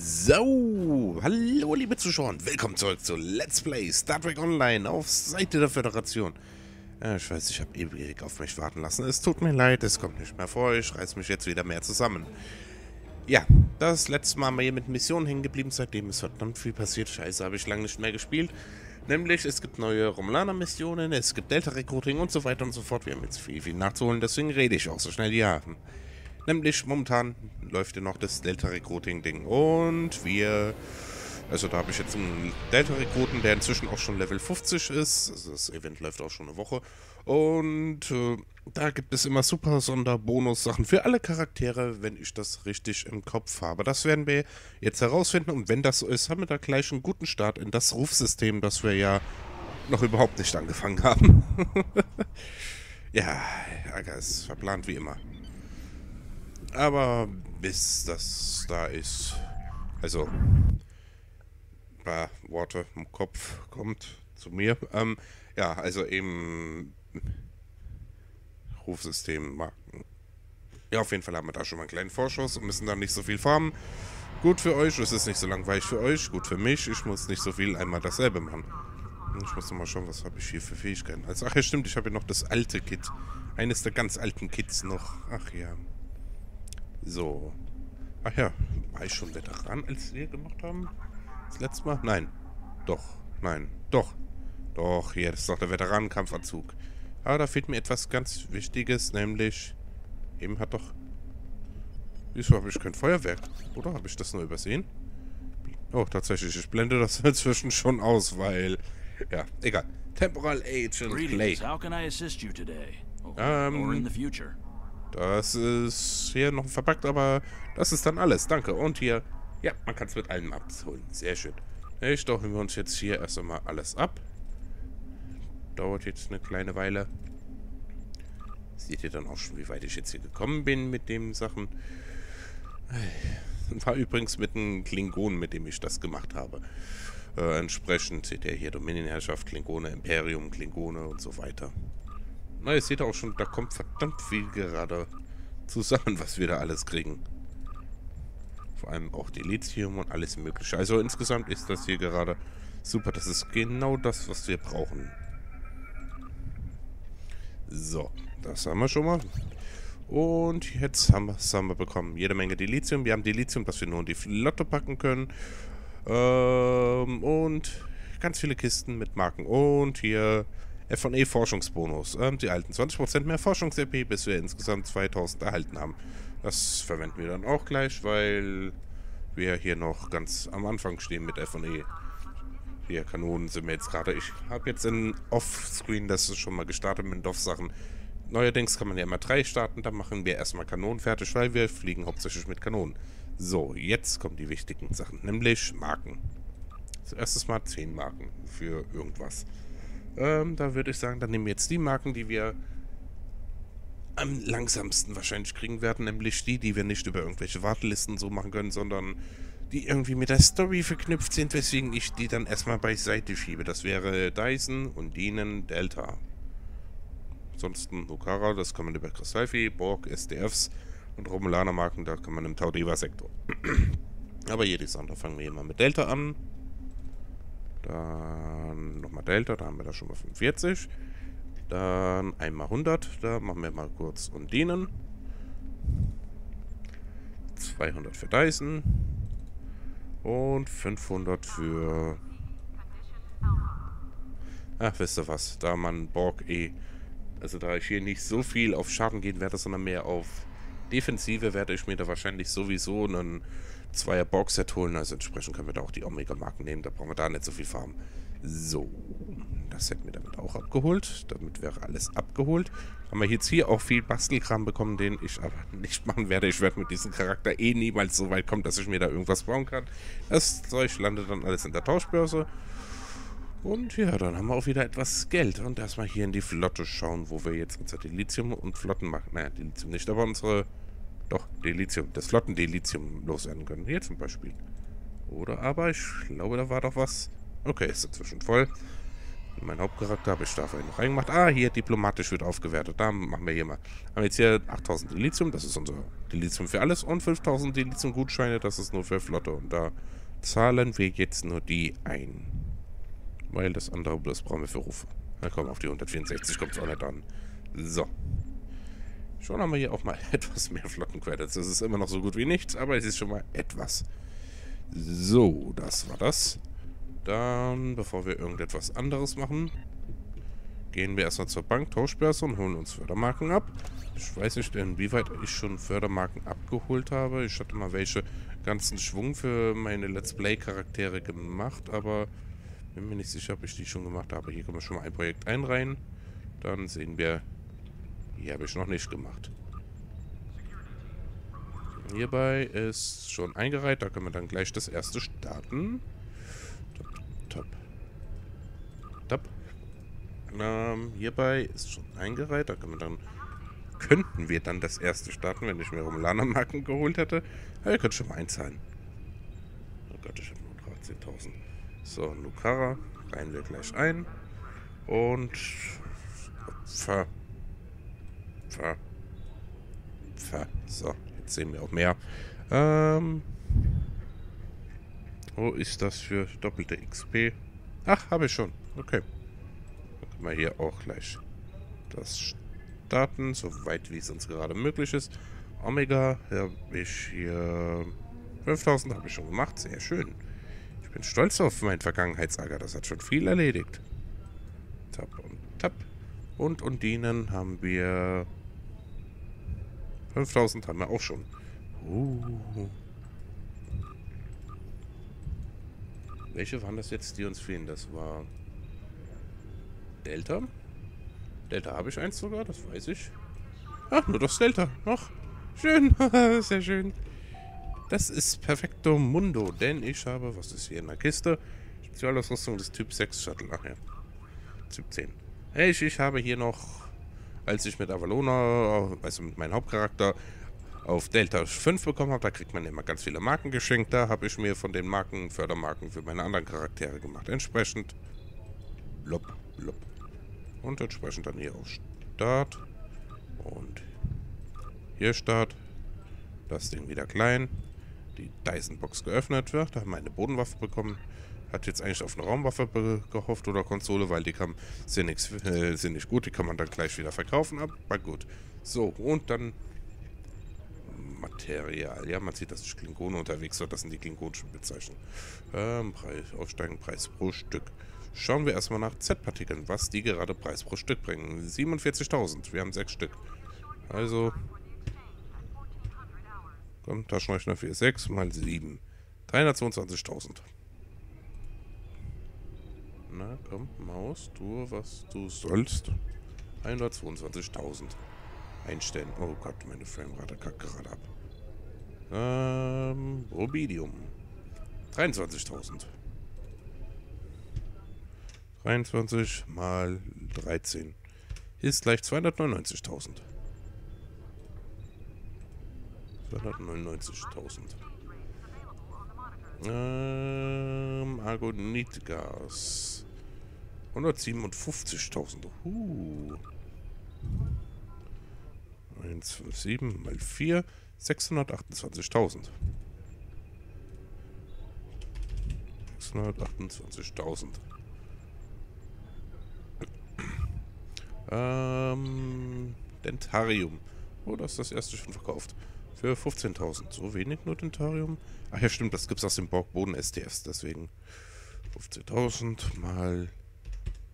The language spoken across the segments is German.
So, hallo liebe Zuschauer und willkommen zurück zu Let's Play Star Trek Online auf Seite der Föderation. Ja, ich weiß, ich habe ewig auf mich warten lassen. Es tut mir leid, es kommt nicht mehr vor. Ich reiß mich jetzt wieder mehr zusammen. Ja, das letzte Mal haben wir hier mit Missionen hängen geblieben. Seitdem ist verdammt viel passiert. Scheiße, habe ich lange nicht mehr gespielt. Nämlich, es gibt neue Romulaner-Missionen, es gibt Delta-Recruiting und so weiter und so fort. Wir haben jetzt viel, viel nachzuholen, deswegen rede ich auch so schnell hier. Nämlich momentan läuft ja noch das Delta-Recruiting-Ding. Und wir... Also da habe ich jetzt einen Delta-Rekruten, der inzwischen auch schon Level 50 ist. Also das Event läuft auch schon eine Woche. Und äh, da gibt es immer super Sonderbonus-Sachen für alle Charaktere, wenn ich das richtig im Kopf habe. Das werden wir jetzt herausfinden. Und wenn das so ist, haben wir da gleich einen guten Start in das Rufsystem, das wir ja noch überhaupt nicht angefangen haben. ja, Ärger ist verplant wie immer. Aber bis das da ist, also ein paar Worte im Kopf kommt zu mir. Ähm, ja, also eben Rufsystem. Ja, auf jeden Fall haben wir da schon mal einen kleinen Vorschuss und müssen dann nicht so viel farmen. Gut für euch, es ist nicht so langweilig für euch. Gut für mich, ich muss nicht so viel einmal dasselbe machen. Ich muss noch mal schauen, was habe ich hier für Fähigkeiten. Also, ach ja, stimmt, ich habe hier noch das alte Kit. Eines der ganz alten Kits noch. Ach ja. So. Ach ja, war ich schon Veteran, als wir gemacht haben? Das letzte Mal? Nein. Doch. Nein. Doch. Doch, hier, das ist doch der Veteranenkampfanzug. Aber da fehlt mir etwas ganz Wichtiges, nämlich... Eben hat doch... Wieso habe ich kein Feuerwerk? Oder habe ich das nur übersehen? Oh, tatsächlich, ich blende das inzwischen schon aus, weil... Ja, egal. Temporal Agent Clay. How can I assist you today? Or, ähm, or in the future? Das ist hier noch verpackt, aber das ist dann alles. Danke. Und hier, ja, man kann es mit allem abholen. Sehr schön. Ich stochen wir uns jetzt hier erst einmal alles ab. Dauert jetzt eine kleine Weile. Seht ihr dann auch schon, wie weit ich jetzt hier gekommen bin mit den Sachen. War übrigens mit einem Klingon, mit dem ich das gemacht habe. Äh, entsprechend seht ihr hier Dominionherrschaft, Klingone, Imperium, Klingone und so weiter. Na, ihr seht auch schon, da kommt verdammt viel gerade zusammen, was wir da alles kriegen. Vor allem auch die Lithium und alles mögliche. Also insgesamt ist das hier gerade super. Das ist genau das, was wir brauchen. So, das haben wir schon mal. Und jetzt haben wir, haben wir bekommen? Jede Menge Dilithium. Wir haben Dilithium, das wir nur in die Flotte packen können. Ähm, und ganz viele Kisten mit Marken. Und hier F&E Forschungsbonus. Ähm, die alten 20% mehr Forschungs-EP, bis wir insgesamt 2000 erhalten haben. Das verwenden wir dann auch gleich, weil wir hier noch ganz am Anfang stehen mit F&E. Hier, Kanonen sind wir jetzt gerade. Ich habe jetzt in Offscreen das schon mal gestartet mit Off-Sachen. Neuerdings kann man ja immer drei starten, dann machen wir erstmal Kanonen fertig, weil wir fliegen hauptsächlich mit Kanonen. So, jetzt kommen die wichtigen Sachen, nämlich Marken. Zuerst mal 10 Marken für irgendwas. Ähm, da würde ich sagen, dann nehmen wir jetzt die Marken, die wir am langsamsten wahrscheinlich kriegen werden, nämlich die, die wir nicht über irgendwelche Wartelisten so machen können, sondern die irgendwie mit der Story verknüpft sind, weswegen ich die dann erstmal beiseite schiebe. Das wäre Dyson, Undinen, Delta. Ansonsten Nukara, das kann man über Kristallfi, Borg, SDFs und Romulaner-Marken, da kann man im Taudeva-Sektor. Aber jedes andere fangen wir mal mit Delta an. Dann nochmal Delta, da haben wir da schon mal 45. Dann einmal 100, da machen wir mal kurz Undinen. 200 für Dyson. Und 500 für... Ach, wisst ihr was, da man Borg eh... Also da ich hier nicht so viel auf Schaden gehen werde, sondern mehr auf Defensive, werde ich mir da wahrscheinlich sowieso einen Zweier Boxset holen. Also entsprechend können wir da auch die Omega-Marken nehmen. Da brauchen wir da nicht so viel Farben. So, das hätten wir damit auch abgeholt. Damit wäre alles abgeholt. Haben wir jetzt hier auch viel Bastelkram bekommen, den ich aber nicht machen werde. Ich werde mit diesem Charakter eh niemals so weit kommen, dass ich mir da irgendwas bauen kann. Das Zeug landet dann alles in der Tauschbörse. Und ja, dann haben wir auch wieder etwas Geld. Und erstmal hier in die Flotte schauen, wo wir jetzt unser Dilithium und Flotten machen. Naja, Dilithium nicht, aber unsere doch, Delizium. Das Flotten-Delizium loswerden können. Hier zum Beispiel. Oder aber, ich glaube, da war doch was. Okay, ist inzwischen voll. Mein Hauptcharakter habe ich da vorhin noch reingemacht. Ah, hier, diplomatisch wird aufgewertet. Da machen wir hier mal. Haben jetzt hier 8000 Dilithium, das ist unser Dilithium für alles. Und 5000 Dilithium-Gutscheine, das ist nur für Flotte. Und da zahlen wir jetzt nur die ein. Weil das andere, das brauchen wir für Rufe. Na komm, auf die 164 kommt es auch nicht an. So. Schon haben wir hier auch mal etwas mehr Flottencredits. Das ist immer noch so gut wie nichts, aber es ist schon mal etwas. So, das war das. Dann, bevor wir irgendetwas anderes machen, gehen wir erstmal zur Bank, Tauschbörse und holen uns Fördermarken ab. Ich weiß nicht, inwieweit ich schon Fördermarken abgeholt habe. Ich hatte mal welche ganzen Schwung für meine Let's Play-Charaktere gemacht, aber bin mir nicht sicher, ob ich die schon gemacht habe. Hier können wir schon mal ein Projekt einreihen. Dann sehen wir, hier habe ich noch nicht gemacht. Hierbei ist schon eingereiht, da können wir dann gleich das erste starten. Top, top. Top. Ähm, hierbei ist schon eingereiht, da können wir dann könnten wir dann das erste starten, wenn ich mir Romulaner-Marken geholt hätte. Aber ihr könnt schon mal einzahlen. Oh Gott, ich habe nur 13.000. So, Nukara reihen wir gleich ein. Und ver. Ver. Ver. So, jetzt sehen wir auch mehr. Ähm. Wo ist das für doppelte XP? Ach, habe ich schon. Okay. Dann können wir hier auch gleich das starten, soweit wie es uns gerade möglich ist. Omega habe ich hier 5000 habe ich schon gemacht, sehr schön. Ich bin stolz auf mein Vergangenheitsager, das hat schon viel erledigt. Tap und tap. Und Undinen haben wir 5000 haben wir auch schon. Uh. Welche waren das jetzt, die uns fehlen? Das war Delta. Delta habe ich eins sogar, das weiß ich. Ach, nur das Delta. Ach, schön. Sehr schön. Das ist perfekto Mundo, denn ich habe, was ist hier in der Kiste? Spezialausrüstung des Typ 6 Shuttle. Ach ja. Typ 10. Ich, ich habe hier noch, als ich mit Avalona, also mit meinem Hauptcharakter, auf Delta 5 bekommen habe, da kriegt man immer ganz viele Marken geschenkt. Da habe ich mir von den Marken Fördermarken für meine anderen Charaktere gemacht. Entsprechend, blub, blub. Und entsprechend dann hier auf Start. Und hier Start. Das Ding wieder klein. Die Dyson-Box geöffnet wird. Da haben wir eine Bodenwaffe bekommen. Hat jetzt eigentlich auf eine Raumwaffe gehofft oder Konsole, weil die kann, sind, nix, äh, sind nicht gut. Die kann man dann gleich wieder verkaufen. Aber gut. So, und dann Material. Ja, man sieht, dass ich Klingone unterwegs war. Das sind die klingonischen Bezeichnungen. Ähm, Preis, aufsteigenden Preis pro Stück. Schauen wir erstmal nach Z-Partikeln, was die gerade Preis pro Stück bringen. 47.000. Wir haben sechs Stück. Also. Komm, Taschenrechner für 6 mal 7. 322.000. Na, komm, Maus, tu, was du sollst. 122.000. Einstellen. Oh Gott, meine Framerate kackt gerade ab. Ähm, Rubidium. 23.000. 23 mal 13 ist gleich 299.000. 299.000. Ähm, Argonitgas. 157.000. Uh. 157 mal 4. 628.000. 628.000. Ähm, Dentarium. Oh, das ist das erste schon verkauft. Für 15.000. So wenig nur Dentarium? Ach ja, stimmt, das gibt es aus dem Borgboden STFs, deswegen 15.000 mal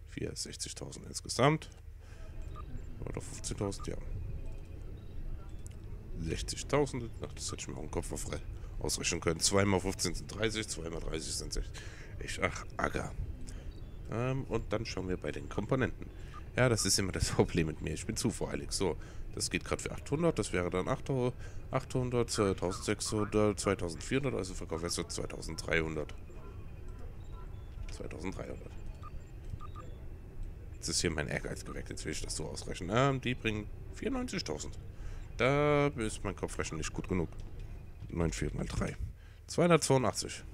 4, 60.000 insgesamt. Oder 15.000, ja. 60.000. Ach, das hätte ich mir auch im Kopf ausrechnen können. 2 mal 15 sind 30, 2 mal 30 sind 60. Ich, ach, Acker. Ähm, und dann schauen wir bei den Komponenten. Ja, das ist immer das Problem mit mir. Ich bin zu voreilig. So, das geht gerade für 800. Das wäre dann 800, 800 2600, 2400. Also verkaufe ich so 2300. 2300. Jetzt ist hier mein Ehrgeiz geweckt. Jetzt will ich das so ausrechnen. Ähm, die bringen 94.000. Da ist mein Kopfrechnen nicht gut genug. 94 mal 3. 282.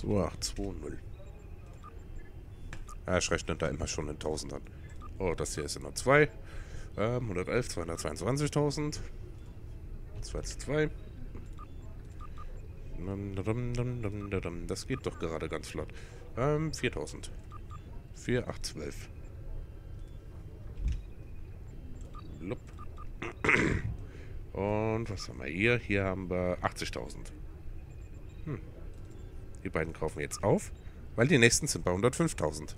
2820. Ja, ich rechne da immer schon in Tausendern. Oh, das hier ist nur 2. Ähm, 111, 222.000. 2 zu 2. Das geht doch gerade ganz flott. Ähm, 4000. 4, 8, 12. Lupp. Und was haben wir hier? Hier haben wir 80.000. Hm. Die beiden kaufen jetzt auf, weil die nächsten sind bei 105.000.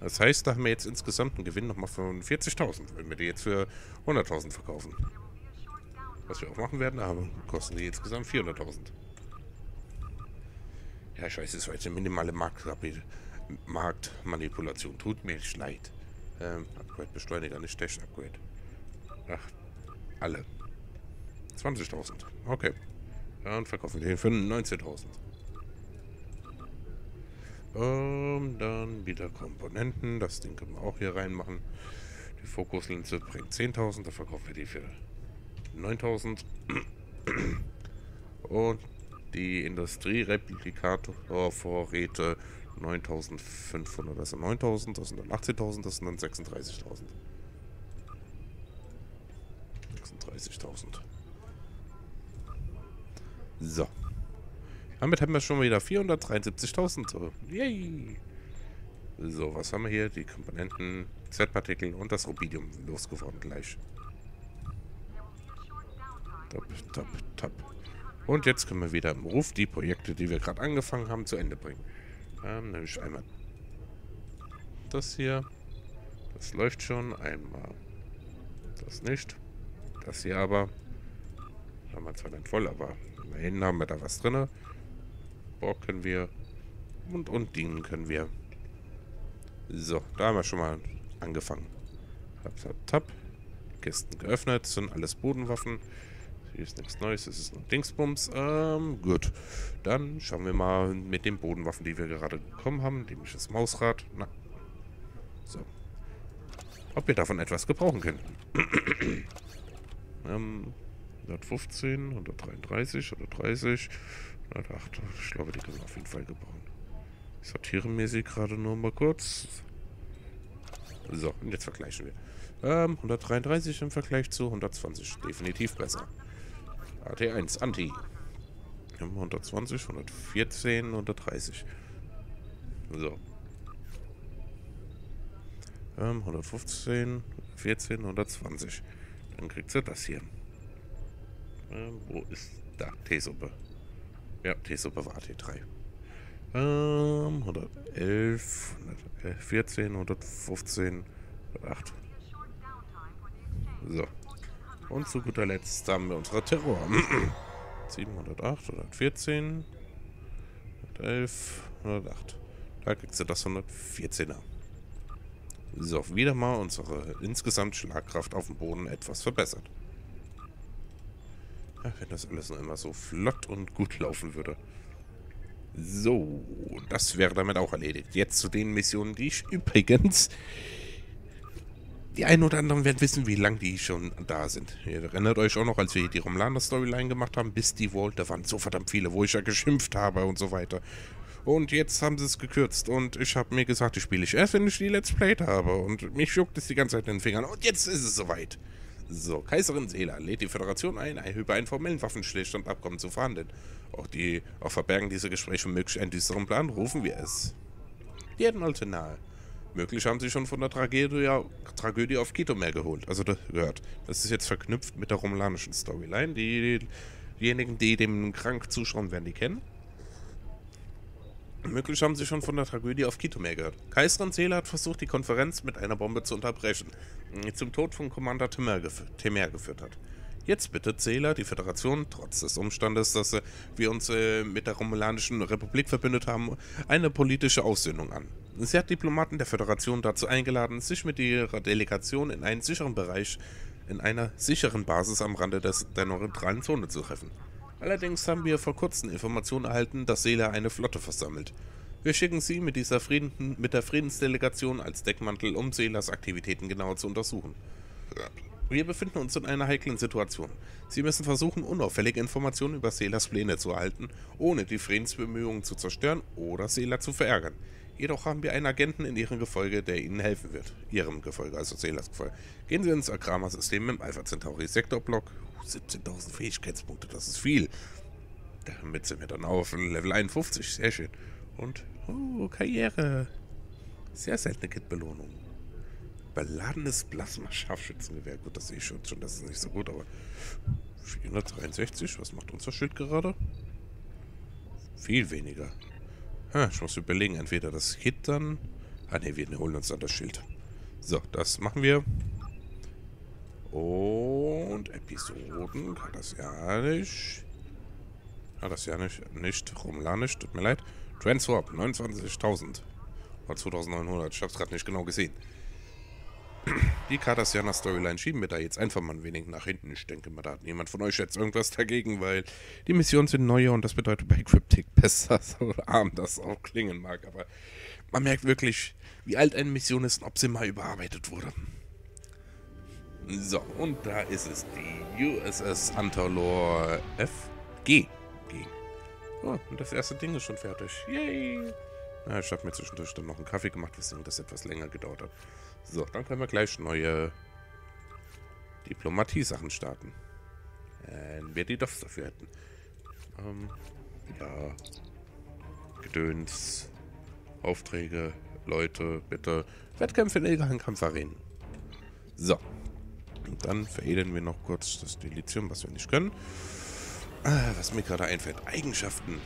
Das heißt, da haben wir jetzt insgesamt einen Gewinn nochmal von 40.000, wenn wir die jetzt für 100.000 verkaufen. Was wir auch machen werden, aber kosten die insgesamt 400.000. Ja, scheiße, das war jetzt eine minimale Marktmanipulation. Tut mir leid. Ähm, Upgrade Beschleuniger, nicht Dash Upgrade. Ach, alle. 20.000. Okay. Dann verkaufen wir den für 19.000. Ähm, dann wieder Komponenten. Das Ding können wir auch hier reinmachen. Die Fokuslinse bringt 10.000. Da verkaufen wir die für 9.000. Und die Industriereplikator-Vorräte 9.500. Das sind 9.000, das sind dann 18.000, das sind dann 36.000. 36.000. So. Damit haben wir schon wieder 473.000. So. Yay! So, was haben wir hier? Die Komponenten, Z-Partikel und das Rubidium losgeworden gleich. Top, top, top. Und jetzt können wir wieder im Ruf die Projekte, die wir gerade angefangen haben, zu Ende bringen. Ähm, nämlich einmal das hier. Das läuft schon. Einmal das nicht. Das hier aber. Haben wir zwar nicht voll, aber immerhin haben wir da was drin. Boah, können wir. Und, und dienen können wir. So, da haben wir schon mal angefangen. Tap, tap, tap. Kisten geöffnet. Sind alles Bodenwaffen. Hier ist nichts Neues. Es ist nur Dingsbums. Ähm, gut. Dann schauen wir mal mit den Bodenwaffen, die wir gerade bekommen haben. Nämlich das Mausrad. Na. So. Ob wir davon etwas gebrauchen können. Ähm, 115, 133, 130, 108. Ich glaube, die können wir auf jeden Fall gebrauchen. Ich sortiere sie gerade nur mal kurz. So, und jetzt vergleichen wir. Ähm, 133 im Vergleich zu 120. Definitiv besser. AT1, Anti. 120, 114, 130. So. Ähm, 115, 14, 120. Dann kriegt sie das hier. Ähm, wo ist da? Teesuppe. Ja, Teesuppe war AT3. Ähm, 111, 114, 115, 108. So. Und zu guter Letzt haben wir unsere Terror. 708, 114, 111, 108. Da kriegst du das 114er. So, wieder mal unsere insgesamt Schlagkraft auf dem Boden etwas verbessert. Wenn das alles noch immer so flott und gut laufen würde. So, das wäre damit auch erledigt. Jetzt zu den Missionen, die ich übrigens... Die einen oder anderen werden wissen, wie lange die schon da sind. Ihr erinnert euch auch noch, als wir die Romlaner-Storyline gemacht haben, bis die Vault, da waren so verdammt viele, wo ich ja geschimpft habe und so weiter. Und jetzt haben sie es gekürzt. Und ich habe mir gesagt, ich spiele ich erst, wenn ich die Let's Played habe. Und mich juckt es die ganze Zeit in den Fingern. Und jetzt ist es soweit. So, Kaiserin Sela lädt die Föderation ein, über einen formellen Waffenstillstandabkommen zu verhandeln. Auch die auch verbergen diese Gespräche möglich einen düsteren Plan, rufen wir es. Die Admiral nahe. Möglich haben sie schon von der Tragödie, Tragödie auf Kitomer geholt. Also das gehört. Das ist jetzt verknüpft mit der romulanischen Storyline. Die, diejenigen, die dem krank zuschauen, werden die kennen. Möglich haben sie schon von der Tragödie auf Kitomer gehört. Kaiserin Seele hat versucht, die Konferenz mit einer Bombe zu unterbrechen, die zum Tod von Commander Temer, gef Temer geführt hat. Jetzt bittet Zähler die Föderation, trotz des Umstandes, dass äh, wir uns äh, mit der Romulanischen Republik verbündet haben, eine politische Aussöhnung an. Sie hat Diplomaten der Föderation dazu eingeladen, sich mit ihrer Delegation in einen sicheren Bereich, in einer sicheren Basis am Rande des, der neutralen Zone zu treffen. Allerdings haben wir vor kurzem Informationen erhalten, dass Sela eine Flotte versammelt. Wir schicken sie mit, dieser Frieden, mit der Friedensdelegation als Deckmantel, um Selas Aktivitäten genauer zu untersuchen. Wir befinden uns in einer heiklen Situation. Sie müssen versuchen, unauffällige Informationen über Selas Pläne zu erhalten, ohne die Friedensbemühungen zu zerstören oder Sela zu verärgern. Jedoch haben wir einen Agenten in Ihrem Gefolge, der Ihnen helfen wird. Ihrem Gefolge, also Celas Gefolge. Gehen Sie ins Akrama-System im Alpha Centauri Sektorblock. 17.000 Fähigkeitspunkte, das ist viel. Damit sind wir dann auf Level 51, sehr schön. Und, oh, Karriere. Sehr seltene Kit-Belohnung. Beladenes Plasma-Scharfschützengewehr. Gut, das sehe ich schon, das ist nicht so gut, aber 463, was macht unser Schild gerade? Viel weniger. Ha, ich muss überlegen, entweder das Hit dann... Ah ne, wir holen uns dann das Schild. So, das machen wir. Und Episoden kann das ja nicht. Kann das ja nicht. Nicht. Romlanisch, tut mir leid. Transwarp, 29.000. Oder 2.900, ich hab's gerade nicht genau gesehen. Die Cardassianer Storyline schieben wir da jetzt einfach mal ein wenig nach hinten. Ich denke mal, da hat niemand von euch jetzt irgendwas dagegen, weil die Missionen sind neue und das bedeutet bei Cryptic besser, so arm das auch klingen mag. Aber man merkt wirklich, wie alt eine Mission ist und ob sie mal überarbeitet wurde. So, und da ist es, die USS Antalor F. G. Oh, und das erste Ding ist schon fertig. Yay! Ja, ich habe mir zwischendurch dann noch einen Kaffee gemacht, weswegen das etwas länger gedauert hat. So, dann können wir gleich neue Diplomatie-Sachen starten. Wenn wir die Doffs dafür hätten. Ähm, ja. Gedöns. Aufträge. Leute, bitte. Wettkämpfe in illegalen Kampfarenen. So. Und dann veredeln wir noch kurz das Delizium, was wir nicht können. Ah, was mir gerade einfällt. Eigenschaften.